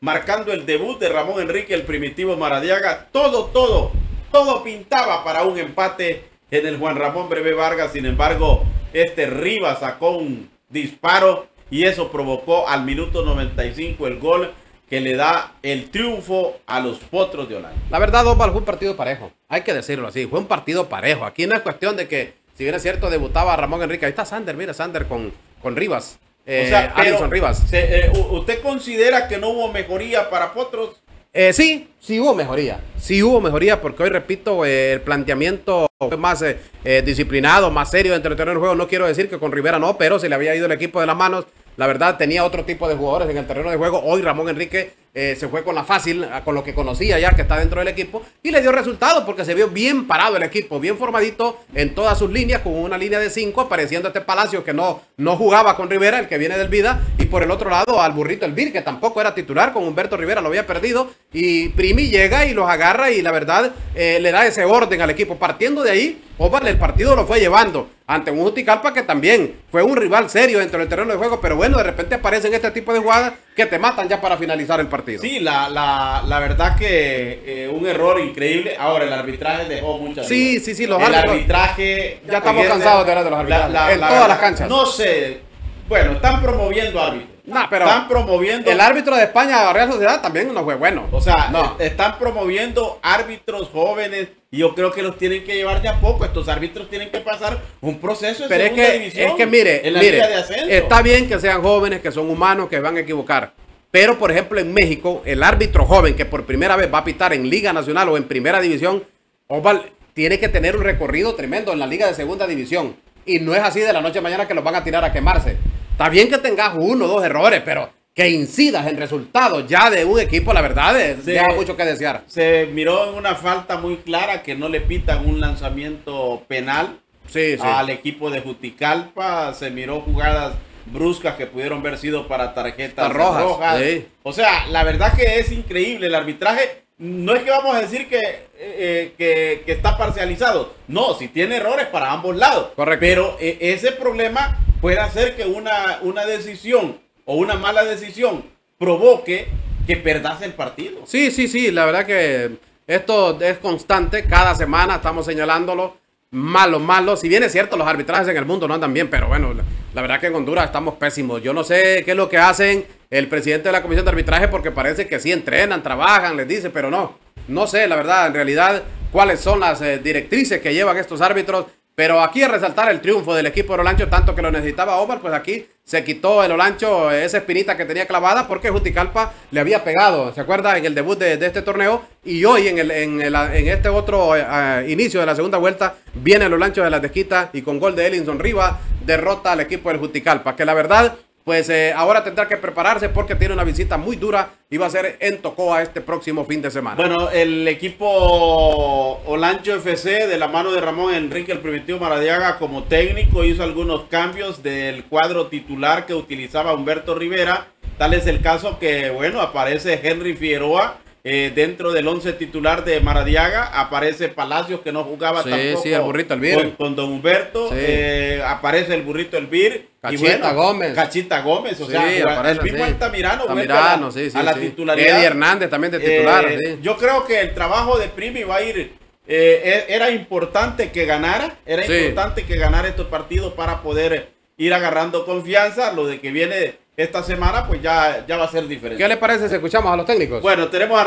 marcando el debut de Ramón Enrique, el primitivo Maradiaga. Todo, todo, todo pintaba para un empate en el Juan Ramón Breve Vargas. Sin embargo, este Rivas sacó un disparo y eso provocó al minuto 95 el gol que le da el triunfo a los potros de Holanda. La verdad, Osvaldo, fue un partido parejo. Hay que decirlo así, fue un partido parejo. Aquí no es cuestión de que, si bien es cierto, debutaba Ramón Enrique. Ahí está Sander, mira, Sander con, con Rivas. Eh, o sea, Alison Rivas. Se, eh, ¿Usted considera que no hubo mejoría para Potros? Eh, sí, sí hubo mejoría. Sí hubo mejoría porque hoy, repito, eh, el planteamiento fue más disciplinado, más serio dentro del terreno del juego. No quiero decir que con Rivera no, pero se le había ido el equipo de las manos. La verdad, tenía otro tipo de jugadores en el terreno de juego. Hoy Ramón Enrique eh, se fue con la fácil, con lo que conocía ya que está dentro del equipo, y le dio resultados porque se vio bien parado el equipo, bien formadito en todas sus líneas, con una línea de cinco, apareciendo este Palacio que no, no jugaba con Rivera, el que viene del Vida, y por el otro lado al burrito Elvir, que tampoco era titular, con Humberto Rivera lo había perdido, y Primi llega y los agarra y la verdad eh, le da ese orden al equipo. Partiendo de ahí, Omar el partido lo fue llevando ante un Juticalpa que también fue un rival serio dentro del terreno de juego, pero bueno, de repente aparecen este tipo de jugadas que te matan ya para finalizar el partido. Sí, la, la, la verdad que eh, un error increíble. Ahora, el arbitraje dejó muchas Sí, sí, sí, los El arbitraje... Ya estamos cansados de hablar de los arbitrajes. en todas las canchas. No sé. Bueno, están promoviendo árbitros pero están promoviendo. El árbitro de España, Real Sociedad, también no fue bueno. O sea, no. están promoviendo árbitros jóvenes y yo creo que los tienen que llevar de a poco. Estos árbitros tienen que pasar un proceso de pero es que, Es que mire, está bien que sean jóvenes, que son humanos, que van a equivocar. Pero, por ejemplo, en México, el árbitro joven que por primera vez va a pitar en Liga Nacional o en Primera División, Oval, tiene que tener un recorrido tremendo en la Liga de Segunda División. Y no es así de la noche a mañana que los van a tirar a quemarse. Está bien que tengas uno o dos errores, pero que incidas en resultados ya de un equipo, la verdad, es, deja mucho que desear. Se miró en una falta muy clara que no le pitan un lanzamiento penal al equipo de Juticalpa. Se miró jugadas bruscas que pudieron haber sido para tarjetas rojas. O sea, la verdad que es increíble el arbitraje. No es que vamos a decir que, eh, que, que, está parcializado. No, si tiene errores para ambos lados. Correcto. Pero eh, ese problema puede hacer que una, una decisión o una mala decisión provoque que perdas el partido. Sí, sí, sí, la verdad que esto es constante, cada semana estamos señalándolo, malo, malo, si bien es cierto, los arbitrajes en el mundo no andan bien, pero bueno, la, verdad que en Honduras estamos pésimos. Yo no sé qué es lo que hacen el presidente de la comisión de arbitraje porque parece que sí entrenan, trabajan, les dice, pero no, no sé, la verdad, en realidad, cuáles son las eh, directrices que llevan estos árbitros pero aquí a resaltar el triunfo del equipo de Olancho, tanto que lo necesitaba Omar, pues aquí se quitó el Olancho esa espinita que tenía clavada porque Juticalpa le había pegado, ¿se acuerda? En el debut de, este torneo y hoy en, el, en, este otro eh, eh, inicio de la segunda vuelta viene el Olancho de la Desquita y con gol de Elinson Riva derrota al equipo del Juticalpa, que la verdad pues eh, ahora tendrá que prepararse porque tiene una visita muy dura y va a ser en Tocoa este próximo fin de semana. Bueno, el equipo Olancho FC de la mano de Ramón Enrique, el primitivo Maradiaga como técnico, hizo algunos cambios del cuadro titular que utilizaba Humberto Rivera. Tal es el caso que, bueno, aparece Henry Figueroa eh, dentro del once titular de Maradiaga aparece Palacios que no jugaba tampoco sí, el burrito Elvir. Con, Don Humberto. Eh, aparece el burrito Elvir. Cachita Gómez. Cachita Gómez. O sea, aparece, el mismo Altamirano, Altamirano a, la titularidad. Eddie Hernández también de titular. Eh, yo creo que el trabajo de Primi va a ir. E, era importante que ganara. Era importante que ganara estos partidos para poder ir agarrando confianza. Lo de que viene esta semana, pues ya, ya va a ser diferente. ¿Qué le parece si escuchamos a los técnicos? Bueno, tenemos a